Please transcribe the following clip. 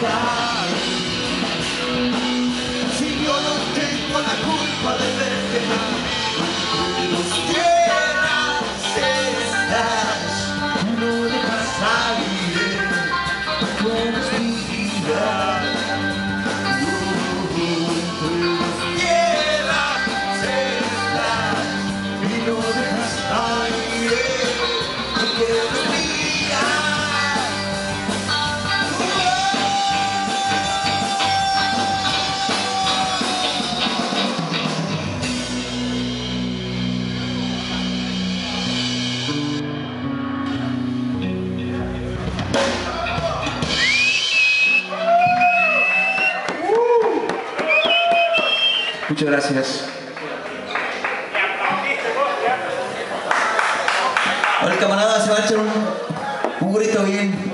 Si yo no tengo la culpa de ver. Muchas gracias. Ahora el camarada se va a echar un, un grito bien